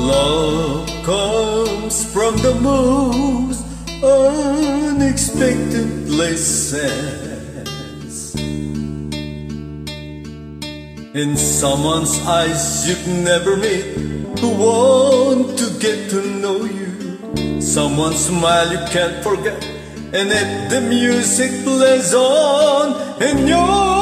Love comes from the most unexpected places. In someone's eyes you'd never meet, who want to get to know you. Someone's smile you can't forget, and if the music plays on in your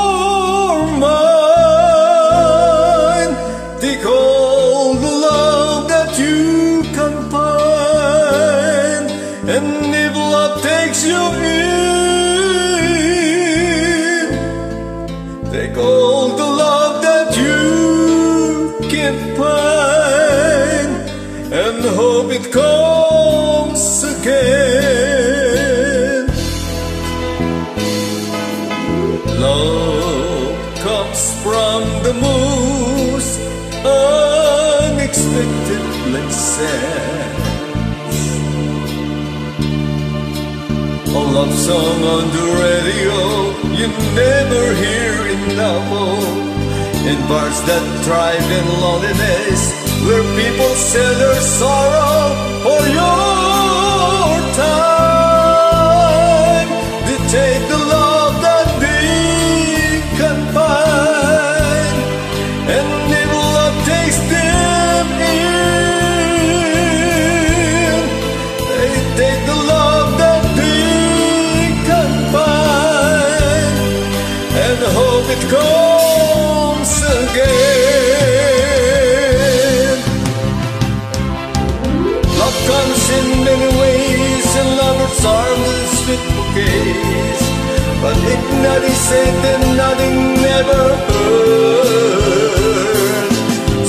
you can find, and if love takes you in, take all the love that you can find, and hope it comes A love song on the radio you never hear in enough. In bars that thrive in loneliness, where people sell their sorrow for your it comes again. Love comes in many ways, and lovers are with bouquets. But if nothing said, then nothing never heard.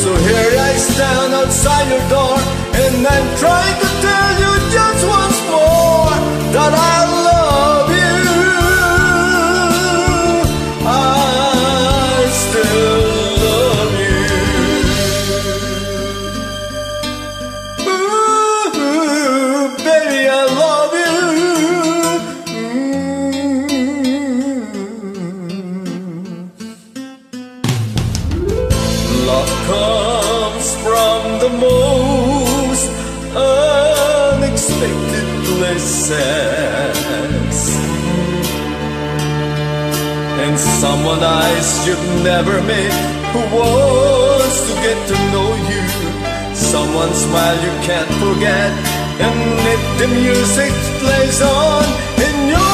So here I stand outside your door, and I'm trying to tell you And someone eyes you've never met who wants to get to know you. Someone smile you can't forget. And if the music plays on in your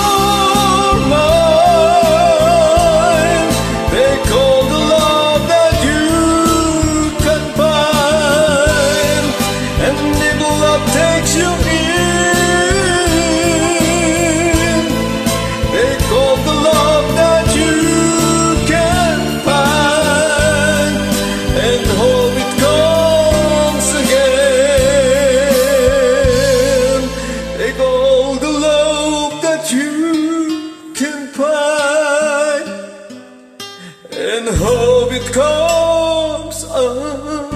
and hope it comes again.